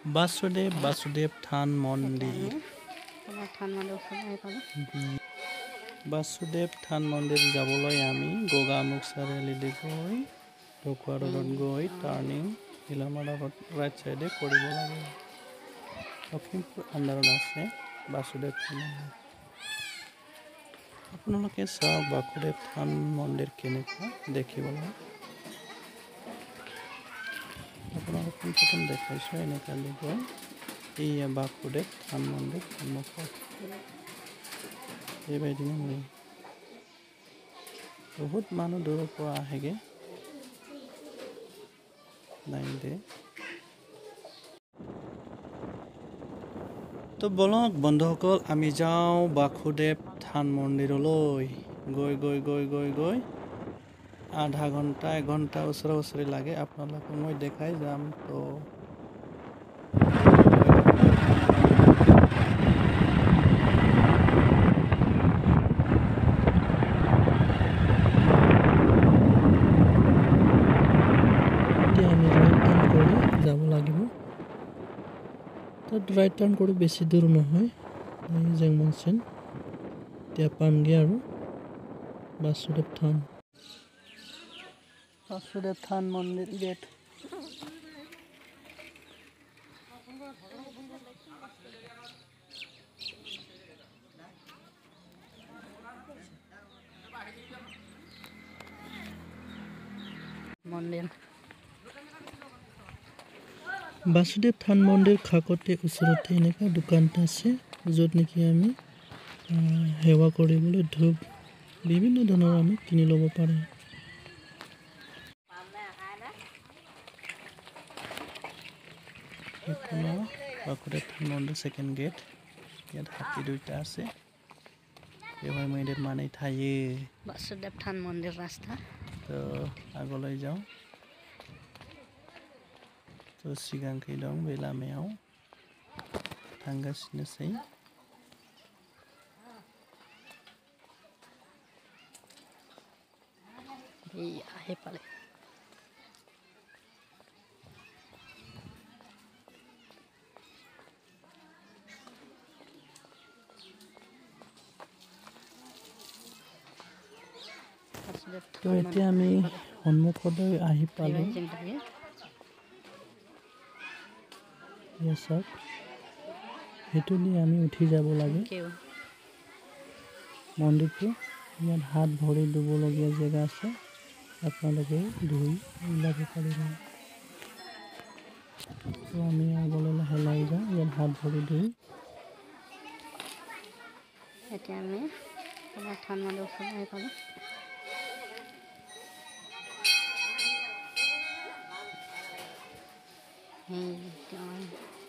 বাসুদেৱ বাসুদেৱ থান মন্দিৰ বাসুদেৱ থান মন্দিৰ যাবলৈ আমি গোগামুখ চাৰিআলিদি গৈ ঢকুৱা ৰোডত গৈ ইলামাৰা ৰোড ৰাইট চাইডে কৰিব লাগে। লখিমপুৰ আণ্ডাৰত আছে বাসুদেৱ থান আপোনালোকে চাওক বাসুদেৱ থান মন্দিৰ কেনেকুৱা দেখিবলৈ প্ৰথম প্ৰথম দেখাইছোঁ এনেকুৱা লিখোৱা এইয়া বাপুদেৱ থান মন্দিৰ সন্মুখ সেই বাইদিনে মই বহুত মানুহ দূৰৰ পৰা আহেগৈ। নাই দে। তো বলক বন্ধুসকল আমি যাওঁ বাসুদেৱ থান মন্দিৰলৈ। গৈ গৈ গৈ গৈ গৈ। আধা ঘণ্টা এঘণ্টা ওচৰা ওচৰি লাগে। আপোনালোকক মই দেখাই যাম তো তাত ৰাইট টাৰ্ণ কৰি বেছি দূৰ নহয়। এই জেংমনচেন এতিয়া পামগৈ আৰু। বাসুদেৱ থান বাসুদেৱ থান মন্দিৰ গেট। বাসুদেৱ থান মন্দিৰ কাষতে ওচৰতে এনেকুৱা দোকান এটা আছে, য'ত নেকি আমি সেৱা কৰিবলৈ ধূপ বিভিন্ন ধৰণৰ আমি কিনি ল'ব পাৰে। এইখনো বাসুদেৱ থান মন্দিৰ ছেকেণ্ড গেট ইয়াত হাতী দুইটা আছে बेवहाय मैदेर मानै थायो বাসুদেৱ থান মন্দিৰ ৰাস্তা তো আগলৈ যাওঁ তো सिगांखै दं बे लामायाव थांगासिनोसै এই আহি তো এতিয়া আমি সন্মুখলৈ আহি পালোঁ চাওক সেইটো দি আমি উঠি যাব লাগে মন্দিৰটো ইয়াত হাত ভৰি ধুবলগীয়া জেগা আছে আপোনালোকে ধুই ওলাব পাৰিব তো আমি আগলৈ লাহে লাহে যাওঁ ইয়াত হাত ভৰি ধুই এতিয়া আমি hand is going.